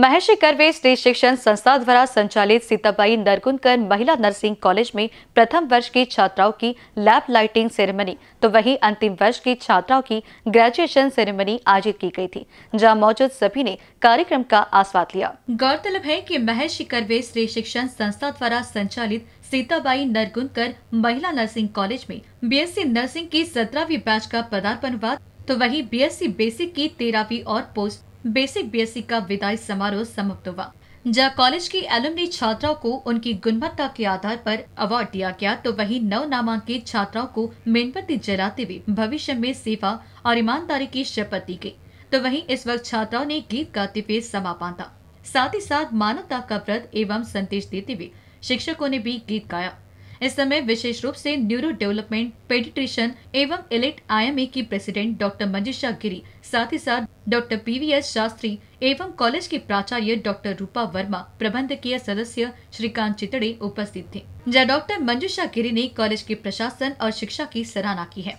महर्षि curve स्त्री शिक्षण संस्था द्वारा संचालित सीताबाई नरगुनकर महिला नर्सिंग कॉलेज में प्रथम वर्ष की छात्राओं की लैब लाइटिंग सेरेमनी तो वहीं अंतिम वर्ष की छात्राओं की ग्रेजुएशन सेरेमनी आयोजित की गई थी, जहाँ मौजूद सभी ने कार्यक्रम का आस्वाद लिया। गौरतलब है कि महर्षि कर्वे स्त्री शिक्षण संस्था द्वारा संचालित सीताबाई नरगुनकर महिला नर्सिंग कॉलेज में बीएससी नर्सिंग की सत्रहवीं बैच का पदार्पण हुआ तो वहीं बीएससी बेसिक की तेरहवीं और पोस्ट बेसिक बीएससी का विदाई समारोह समाप्त हुआ, जहाँ कॉलेज की एलुमनी छात्राओं को उनकी गुणवत्ता के आधार पर अवार्ड दिया गया तो वहीं नव नामांकित छात्राओं को मेनबत्ती जलाते हुए भविष्य में सेवा और ईमानदारी की शपथ दी गई। तो वहीं इस वक्त छात्राओं ने गीत गाते हुए समा बांधा। साथ ही साथ मानवता का व्रत एवं संदेश देते हुए शिक्षकों ने भी गीत गाया। इस समय विशेष रूप से न्यूरो डेवलपमेंट पेडिट्रिशन एवं इलेक्ट आईएमए की प्रेसिडेंट डॉक्टर मंजुषा गिरी, साथ ही साथ डॉक्टर पीवीएस शास्त्री एवं कॉलेज के प्राचार्य डॉक्टर रूपा वर्मा प्रबंधकीय सदस्य श्रीकांत चितड़े उपस्थित थे। जहाँ डॉक्टर मंजुषा गिरी ने कॉलेज के प्रशासन और शिक्षा की सराहना की है।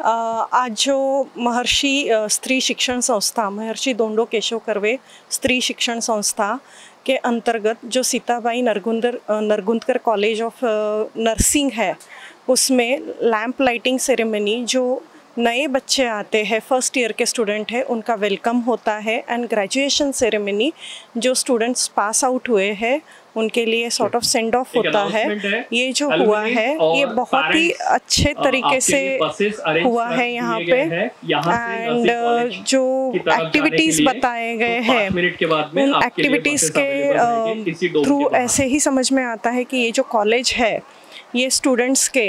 आज जो महर्षि स्त्री शिक्षण संस्था, महर्षि दोंडो केशव कर्वे स्त्री शिक्षण संस्था के अंतर्गत जो Sitabai Nargundar Nargundkar college of nursing है, उसमें लैंप लाइटिंग सेरेमनी जो नए बच्चे आते हैं, फ़र्स्ट ईयर के स्टूडेंट हैं, उनका वेलकम होता है, एंड ग्रेजुएशन सेरेमनी जो स्टूडेंट्स पास आउट हुए हैं उनके लिए सॉर्ट ऑफ़ सेंड ऑफ़ होता है। ये जो हुआ है ये बहुत ही अच्छे तरीके से हुआ है यहाँ पे। एंड जो एक्टिविटीज़ बताए गए हैं उन एक्टिविटीज़ के थ्रू ऐसे ही समझ में आता है कि ये जो कॉलेज है ये स्टूडेंट्स के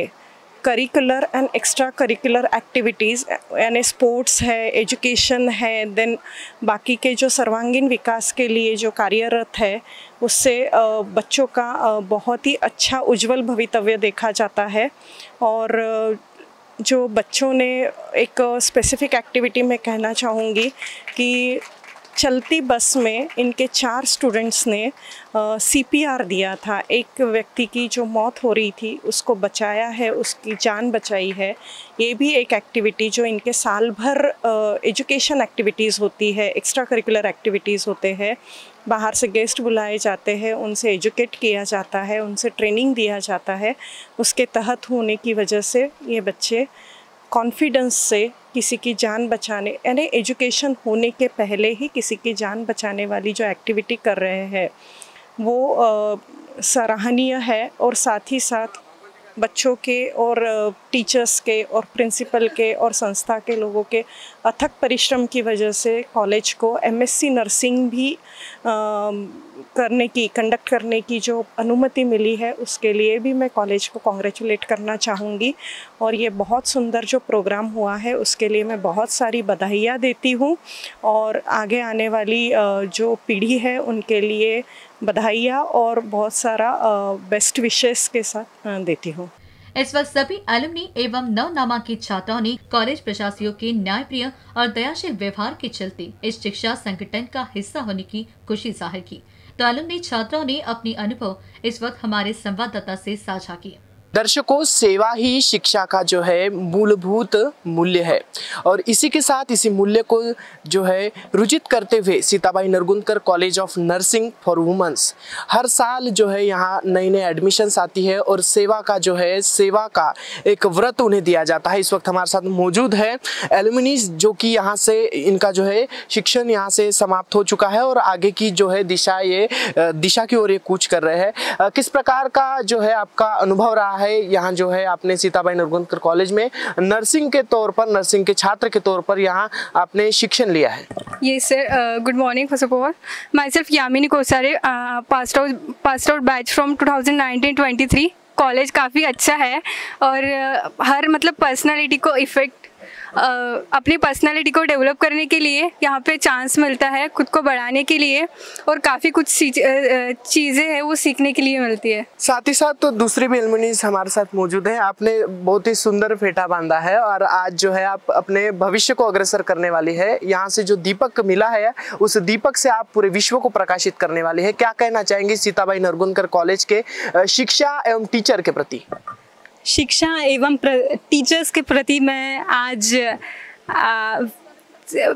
curricular and extra curricular activities यानी स्पोर्ट्स है एजुकेशन है देन बाकी के जो सर्वांगीण विकास के लिए जो कार्यरत है, उससे बच्चों का बहुत ही अच्छा उज्जवल भवितव्य देखा जाता है। और, जो बच्चों ने एक स्पेसिफिक एक्टिविटी में कहना चाहूँगी कि चलती बस में इनके चार स्टूडेंट्स ने सीपीआर दिया था। एक व्यक्ति की जो मौत हो रही थी, उसको बचाया है, उसकी जान बचाई है। ये भी एक एक्टिविटी जो इनके साल भर एजुकेशन एक्टिविटीज़ होती है एक्स्ट्रा करिकुलर एक्टिविटीज़ होते हैं। बाहर से गेस्ट बुलाए जाते हैं, उनसे एजुकेट किया जाता है, उनसे ट्रेनिंग दिया जाता है। उसके तहत होने की वजह से ये बच्चे कॉन्फिडेंस से किसी की जान बचाने यानी एजुकेशन होने के पहले ही किसी की जान बचाने वाली जो एक्टिविटी कर रहे हैं वो सराहनीय है और साथ ही साथ बच्चों के और टीचर्स के और प्रिंसिपल के और संस्था के लोगों के अथक परिश्रम की वजह से कॉलेज को एमएससी नर्सिंग भी आ, करने की कंडक्ट करने की जो अनुमति मिली है, उसके लिए भी मैं कॉलेज को कॉन्ग्रेचुलेट करना चाहूँगी। और ये बहुत सुंदर जो प्रोग्राम हुआ है, उसके लिए मैं बहुत सारी बधाइयाँ देती हूँ। और आगे आने वाली जो पीढ़ी है, उनके लिए बधाइयाँ और बहुत सारा बेस्ट विशेष के साथ देती हूँ। इस वक्त सभी एलुमनी एवं नव नामांकित छात्राओं ने कॉलेज प्रशासियों के न्यायप्रिय और दयाशील व्यवहार के चलते इस शिक्षा संगठन का हिस्सा होने की खुशी ज़ाहिर की। तो एलुमनी छात्राओं ने अपने अनुभव इस वक्त हमारे संवाददाता से साझा किए। दर्शकों, सेवा ही शिक्षा का जो है मूलभूत मूल्य है। और इसी के साथ इसी मूल्य को जो है रुचित करते हुए Sitabai Nargundkar college of nursing for womens हर साल जो है यहाँ नई नए एडमिशन्स आती है और सेवा का जो है, सेवा का एक व्रत उन्हें दिया जाता है। इस वक्त हमारे साथ मौजूद है एलुमिनीज जो कि यहाँ से इनका जो है शिक्षण यहाँ से समाप्त हो चुका है और आगे की जो है दिशा ये, दिशा की ओर ये कूच कर रहे हैं। किस प्रकार का जो है आपका अनुभव रहा है यहाँ जो है आपने सीताबाई नरगुंदकर कॉलेज में नर्सिंग के तौर पर नर्सिंग के छात्र के तौर पर यहाँ आपने शिक्षण लिया है। ये sir good morning first of all myself Yamini Kosare pass out pass out batch from 2019-23 college काफ़ी अच्छा है और uh, हर मतलब पर्सनालिटी को इफ़ेक्ट अपनी पर्सनालिटी को डेवलप करने के लिए यहाँ पे चांस मिलता है, खुद को बढ़ाने के लिए और काफ़ी कुछ चीज़ें हैं वो सीखने के लिए मिलती है। साथ ही साथ तो दूसरे भी एलमनीज हमारे साथ मौजूद हैं। आपने बहुत ही सुंदर फेटा बांधा है और आज जो है आप अपने भविष्य को अग्रसर करने वाली है। यहाँ से जो दीपक मिला है, उस दीपक से आप पूरे विश्व को प्रकाशित करने वाली है। क्या कहना चाहेंगे सीताबाई नरगुनकर कॉलेज के शिक्षा एवं टीचर के प्रति? शिक्षा एवं टीचर्स के प्रति मैं आज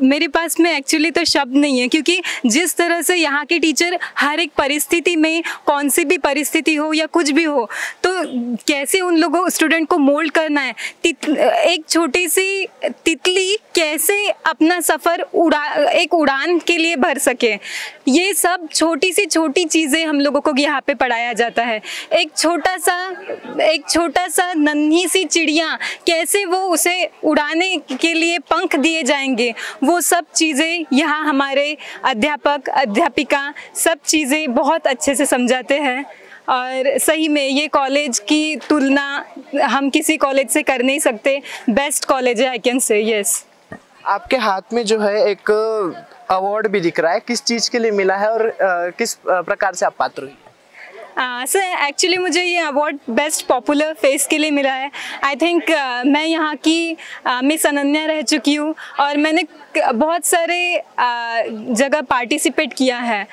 मेरे पास में एक्चुअली तो शब्द नहीं है, क्योंकि जिस तरह से यहाँ के टीचर हर एक परिस्थिति में कौन सी भी परिस्थिति हो या कुछ भी हो तो कैसे उन लोगों स्टूडेंट को मोल्ड करना है? एक छोटी सी तितली कैसे अपना सफ़र उड़ा, एक उड़ान के लिए भर सके? ये सब छोटी सी छोटी चीज़ें हम लोगों को यहाँ पे पढ़ाया जाता है। एक छोटा सा, एक छोटा सा नन्ही सी चिड़िया कैसे वो उसे उड़ाने के लिए पंख दिए जाएँगे? वो सब चीज़ें यहाँ हमारे अध्यापक, अध्यापिका सब चीज़ें बहुत अच्छे से समझाते हैं। और सही में ये कॉलेज की तुलना हम किसी कॉलेज से कर नहीं सकते। बेस्ट कॉलेज है आई कैन से यस आपके हाथ में जो है एक अवार्ड भी दिख रहा है। किस चीज़ के लिए मिला है और किस प्रकार से आप पात्र हुई सर एक्चुअली मुझे ये अवार्ड बेस्ट पॉपुलर फेस के लिए मिला है। आई थिंक uh, मैं यहाँ की uh, मिस uh, अनन्या रह चुकी हूँ और मैंने बहुत सारे uh, जगह पार्टिसिपेट किया है।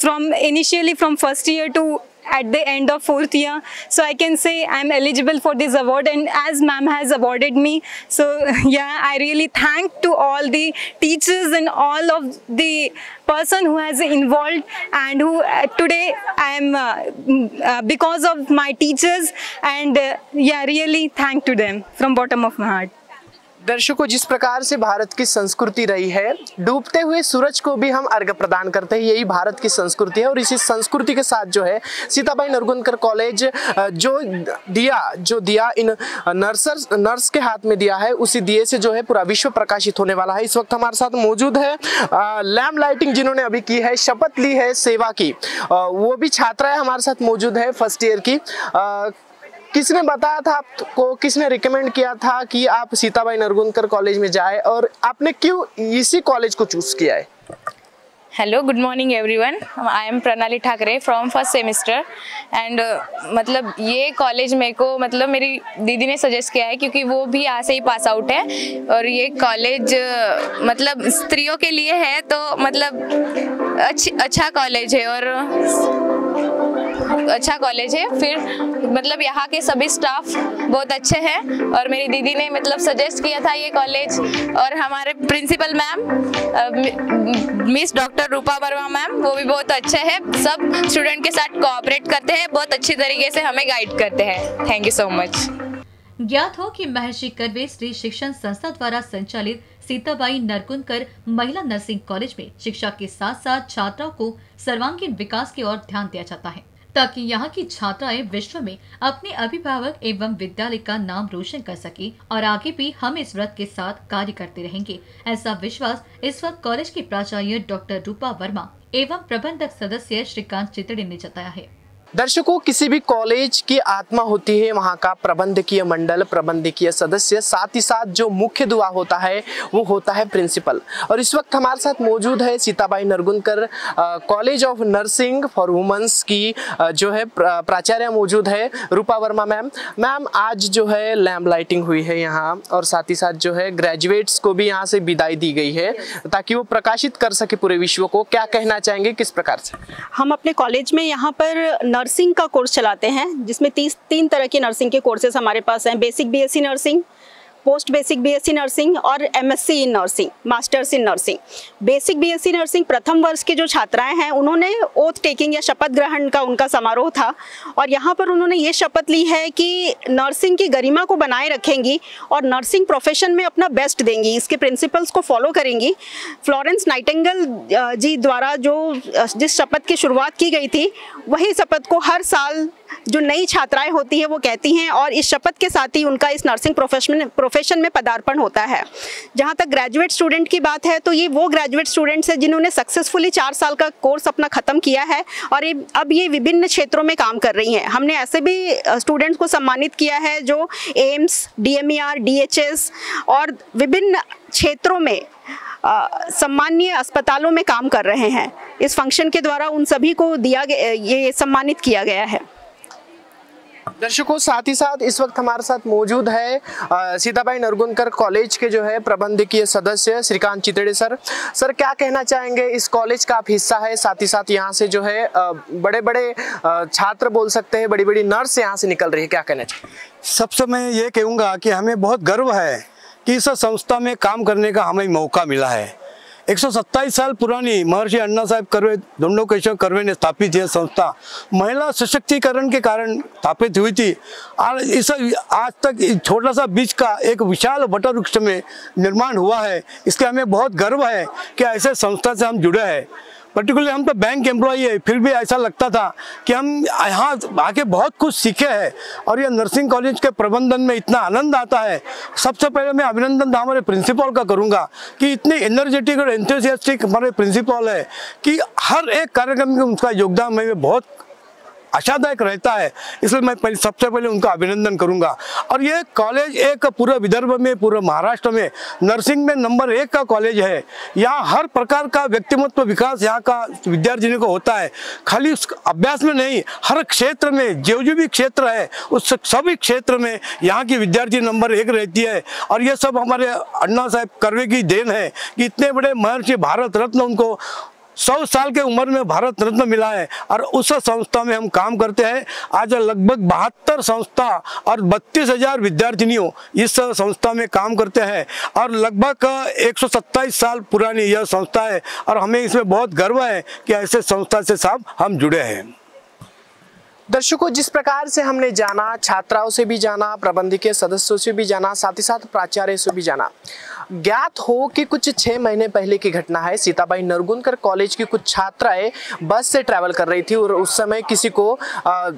From initially from first year to at the end of fourth year. So i can say i'm eligible for this award and as ma'am has awarded me so yeah i really thank to all the teachers and all of the person who has involved and who uh, today i am uh, uh, because of my teachers and uh, yeah really thank to them from bottom of my heart दर्शकों, जिस प्रकार से भारत की संस्कृति रही है, डूबते हुए सूरज को भी हम अर्घ प्रदान करते हैं, यही भारत की संस्कृति है। और इसी संस्कृति के साथ जो है, सीताबाई नरगुनकर कॉलेज जो दिया जो दिया इन नर्सर्स, नर्स के हाथ में दिया है, उसी दिए से जो है पूरा विश्व प्रकाशित होने वाला है। इस वक्त हमारे साथ मौजूद है लैम्प लाइटिंग जिन्होंने अभी की है, शपथ ली है सेवा की। वो भी छात्राएँ हमारे साथ मौजूद है, फ़र्स्ट ईयर की। किसने बताया था आपको, किसने रिकमेंड किया था कि आप सीताबाई नरगुंदकर कॉलेज में जाए और आपने क्यों इसी कॉलेज को चूज़ किया है? Hello good morning everyone I am Pranali Thakre from first semester and मतलब ये कॉलेज मेरे को मतलब मेरी दीदी ने सजेस्ट किया है क्योंकि वो भी यहाँ से ही पास आउट है और ये कॉलेज मतलब स्त्रियों के लिए है तो मतलब अच्छी अच्छा कॉलेज है और अच्छा कॉलेज है। फिर मतलब यहाँ के सभी स्टाफ बहुत अच्छे हैं और मेरी दीदी ने मतलब सजेस्ट किया था ये कॉलेज और हमारे principal ma'am miss doctor Rupa Verma ma'am वो भी बहुत अच्छे हैं। सब स्टूडेंट के साथ कोऑपरेट करते हैं, बहुत अच्छी तरीके से हमें गाइड करते हैं। थैंक यू सो मच ज्ञात हो कि महर्षि कर्वे स्त्री शिक्षण संस्था द्वारा संचालित सीताबाई नरकुंदकर महिला नर्सिंग कॉलेज में शिक्षा के साथ साथ छात्राओं को सर्वांगीण विकास की ओर ध्यान दिया जाता है। ताकि यहाँ की छात्राएँ विश्व में अपने अभिभावक एवं विद्यालय का नाम रोशन कर सके और आगे भी हम इस व्रत के साथ कार्य करते रहेंगे। ऐसा विश्वास इस वक्त कॉलेज के प्राचार्य डॉक्टर रूपा वर्मा एवं प्रबंधक सदस्य श्रीकांत चितड़े ने जताया है। दर्शकों, किसी भी कॉलेज की आत्मा होती है, वहाँ का प्रबंधकीय मंडल, प्रबंधकीय सदस्य, साथ ही साथ जो मुख्य दुआ होता है, वो होता है प्रिंसिपल। और इस वक्त हमारे साथ मौजूद है Sitabai Nargunkar college of nursing for womens की जो है प्राचार्य मौजूद है, रूपा वर्मा मैम। मैम, आज जो है लैम्प लाइटिंग हुई है यहाँ, और साथ ही साथ जो है ग्रेजुएट्स को भी यहाँ से विदाई दी गई है, ताकि वो प्रकाशित कर सके पूरे विश्व को। क्या कहना चाहेंगे, किस प्रकार से? हम अपने कॉलेज में यहाँ पर नर्सिंग का कोर्स चलाते हैं, जिसमें तीस, तीन तरह के नर्सिंग के कोर्सेज हमारे पास हैं। Basic BSc nursing post basic BSc nursing और MSc in nursing masters in nursing basic BSc nursing प्रथम वर्ष के जो छात्राएँ हैं, उन्होंने ओथ टेकिंग या शपथ ग्रहण का उनका समारोह था और यहाँ पर उन्होंने ये शपथ ली है कि नर्सिंग की गरिमा को बनाए रखेंगी और नर्सिंग प्रोफेशन में अपना बेस्ट देंगी। इसके प्रिंसिपल्स को फॉलो करेंगी। फ्लोरेंस नाइटेंगल जी द्वारा जो जिस शपथ की शुरुआत की गई थी, वही शपथ को हर साल जो नई छात्राएँ होती हैं, वो कहती हैं, और इस शपथ के साथ ही उनका इस नर्सिंग प्रोफेशन प्रोफेशन में पदार्पण होता है। जहाँ तक ग्रेजुएट स्टूडेंट की बात है तो ये वो ग्रेजुएट स्टूडेंट्स हैं, जिन्होंने सक्सेसफुली चार साल का कोर्स अपना ख़त्म किया है, और ये अब ये विभिन्न क्षेत्रों में काम कर रही हैं। हमने ऐसे भी स्टूडेंट्स को सम्मानित किया है, जो एम्स डी एम और विभिन्न क्षेत्रों में सम्मान्य अस्पतालों में काम कर रहे हैं। इस फ़ंक्शन के द्वारा उन सभी को दिया ये सम्मानित किया गया है। दर्शकों, साथ ही साथ इस वक्त हमारे साथ मौजूद है सीताबाई नरगुनकर कॉलेज के जो है प्रबंधकीय सदस्य श्रीकांत चितड़े सर। सर, क्या कहना चाहेंगे? इस कॉलेज का आप हिस्सा है, साथ ही साथ यहाँ से जो है बड़े बड़े छात्र बोल सकते हैं बड़ी बड़ी नर्स यहाँ से निकल रही है, क्या कहना चाहिए सबसे मैं ये कहूँगा कि हमें बहुत गर्व है कि इस संस्था में काम करने का हमें मौका मिला है। 127 साल पुरानी महर्षि अन्ना साहब कर्वे दोनों केशव कर्वे ने स्थापित यह संस्था महिला सशक्तिकरण के कारण स्थापित हुई थी। और इस आज तक छोटा सा बीच का एक विशाल वटर वृक्ष में निर्माण हुआ है। इसके हमें बहुत गर्व है कि ऐसे संस्था से हम जुड़े हैं। पर्टिकुलरली हम तो बैंक एम्प्लॉई है, फिर भी ऐसा लगता था कि हम यहाँ आके बहुत कुछ सीखे हैं और ये नर्सिंग कॉलेज के प्रबंधन में इतना आनंद आता है। सबसे पहले मैं अभिनंदन था हमारे प्रिंसिपल का करूँगा कि इतने एनर्जेटिक और एंथुसियास्टिक हमारे प्रिंसिपल है कि हर एक कार्यक्रम में उसका योगदान मैं बहुत आशादायक रहता है। इसलिए मैं पहले सबसे पहले उनका अभिनंदन करूँगा। और ये कॉलेज एक पूरे विदर्भ में, पूरे महाराष्ट्र में नर्सिंग में नंबर एक का कॉलेज है। यहाँ हर प्रकार का व्यक्तिमत्व विकास यहाँ का विद्यार्थियों को होता है। खाली अभ्यास में नहीं, हर क्षेत्र में, जो जो भी क्षेत्र है, उस सभी क्षेत्र में यहाँ की विद्यार्थी नंबर एक रहती है। और ये सब हमारे अन्ना साहब करवे की देन है कि इतने बड़े महर्षि भारत रत्न उनको सौ साल के उम्र में भारत रत्न मिला है और उस संस्था में हम काम करते हैं। आज लगभग बहत्तर संस्था और बत्तीस हज़ार विद्यार्थिनियों इस संस्था में काम करते हैं और लगभग एक सौ सत्ताईस साल पुरानी यह संस्था है और हमें इसमें बहुत गर्व है कि ऐसे संस्था से साहब हम जुड़े हैं। दर्शकों, जिस प्रकार से हमने जाना, छात्राओं से भी जाना, प्रबंधकीय सदस्यों से भी जाना, साथ ही साथ प्राचार्य से भी जाना ज्ञात हो कि कुछ छः महीने पहले की घटना है। सीताबाई नरगुनकर कॉलेज की कुछ छात्राएँ बस से ट्रैवल कर रही थी और उस समय किसी को आ,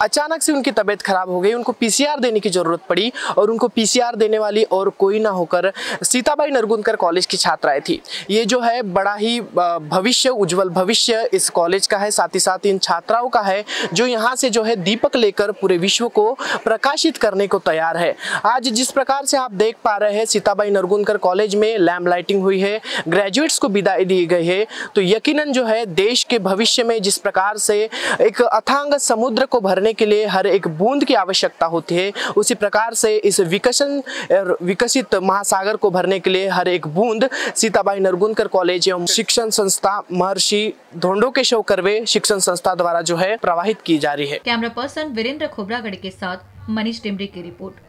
अचानक से उनकी तबीयत खराब हो गई, उनको पीसीआर देने की ज़रूरत पड़ी और उनको पीसीआर देने वाली और कोई ना होकर सीताबाई नरगुनकर कॉलेज की छात्राएँ थी। ये जो है बड़ा ही भविष्य, उज्जवल भविष्य इस कॉलेज का है, साथ ही साथ इन छात्राओं का है, जो यहाँ से जो है दीपक लेकर पूरे विश्व को प्रकाशित करने को तैयार है। आज जिस प्रकार से आप देख पा रहे हैं, सीताबाई नरगुनकर कॉलेज में लैम्प लाइटिंग हुई है, ग्रेजुएट्स को विदाई दी गई है तो यकीनन जो है देश के भविष्य में जिस प्रकार से एक अथांग समुद्र को भर भरने के लिए हर एक बूंद की आवश्यकता होती है। उसी प्रकार से इस विकसन विकसित महासागर को भरने के लिए हर एक बूंद सीताबाई नरगुनकर कॉलेज एवं शिक्षण संस्था महर्षि धोंडो के शव करवे शिक्षण संस्था द्वारा जो है, प्रवाहित की जा रही है। कैमरा पर्सन वीरेंद्र खोबरागढ़ के साथ मनीष टिमरी की रिपोर्ट।